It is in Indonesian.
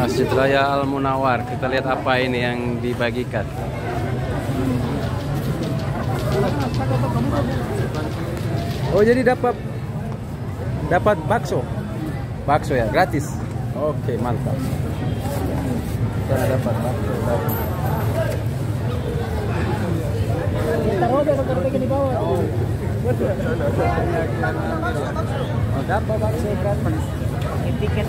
Masjid Raya Al Munawar. Kita lihat apa ini yang dibagikan. Oh jadi dapat dapat bakso, bakso ya gratis. Oke mantap. Kita dapat bakso. Oh, dapat bakso gratis. Tiket.